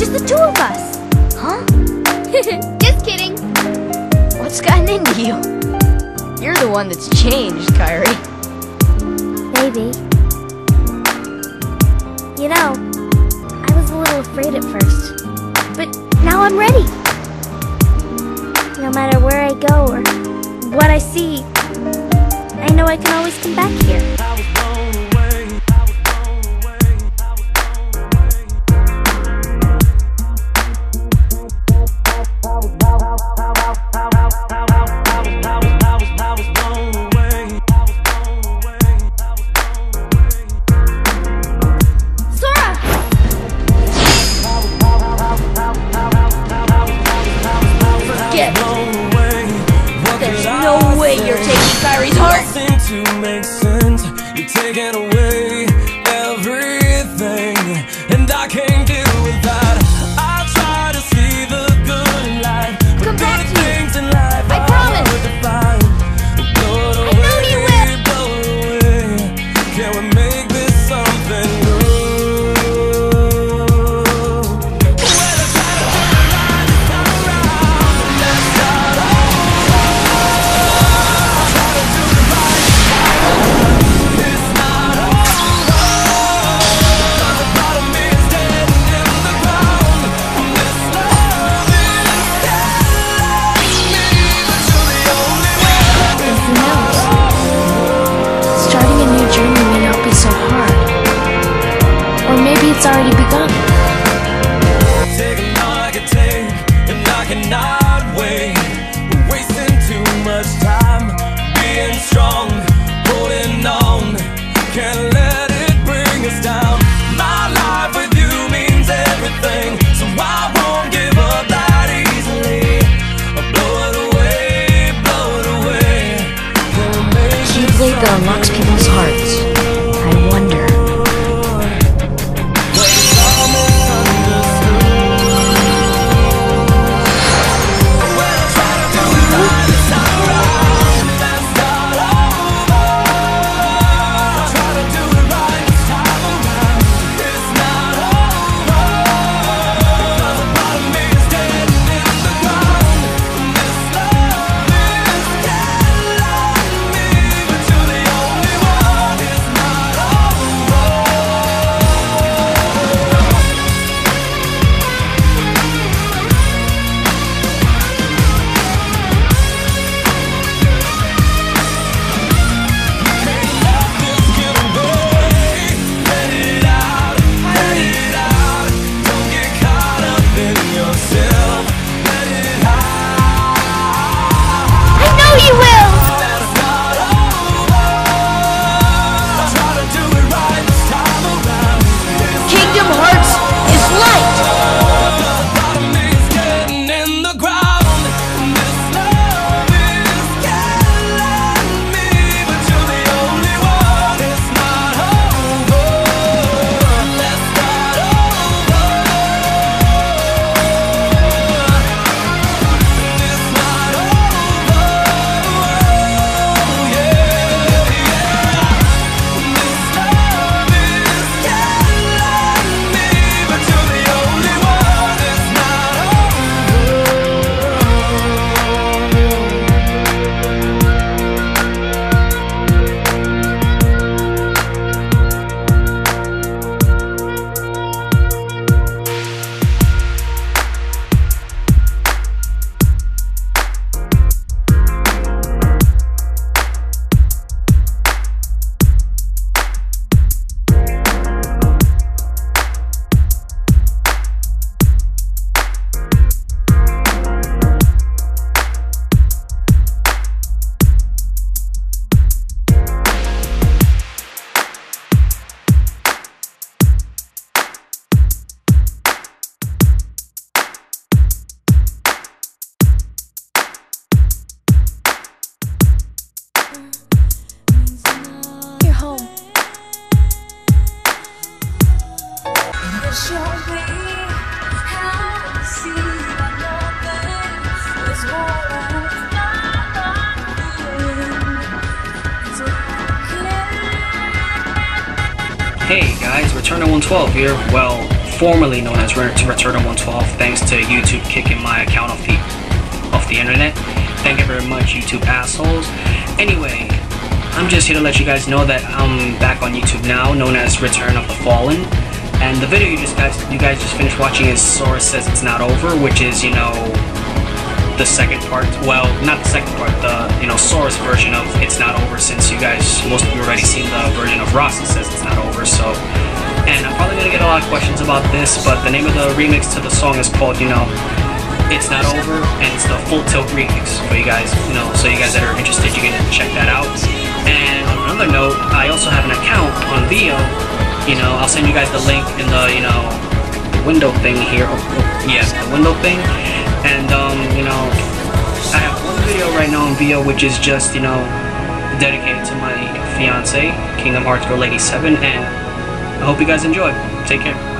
Just the two of us. Huh? Just kidding. What's gotten into you? You're the one that's changed, Kairi. Maybe. You know, I was a little afraid at first. But now I'm ready. No matter where I go or what I see, I know I can always come back here. To make sense. You're taking away it's already begun. Taking all I can take, and I cannot wait. We're wasting too much time being strong, holding on. Can't let it bring us down. My life with you means everything, so I won't give up that easily. Blow it away, blow it away. Make this Hey guys, Return to 112 here. Well, formerly known as Return 112, thanks to YouTube kicking my account off the off the internet. Thank you very much, YouTube assholes. Anyway, I'm just here to let you guys know that I'm back on YouTube now, known as Return of the Fallen. And the video you just guys you guys just finished watching is Sora says it's not over, which is you know the second part. Well, not the second part, the you know Sora's version of it's not over. Since you guys most of you already seen the version of Roxas that says it's not over, so. And I'm probably gonna get a lot of questions about this, but the name of the remix to the song is called you know it's not over, and it's the full tilt remix for you guys. You know, so you guys that are interested, you can check that out. And on another note, I also have an account on Veoh you know, I'll send you guys the link in the, you know, window thing here. Oh, oh, yes, the window thing. And, um, you know, I have one video right now on Veoh which is just, you know, dedicated to my fiance, Kingdom Hearts Girl Lady 7, and I hope you guys enjoy. Take care.